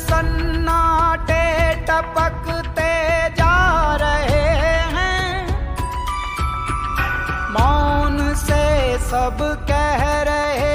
सन्नाटे टपकते जा रहे हैं। मौन से सबके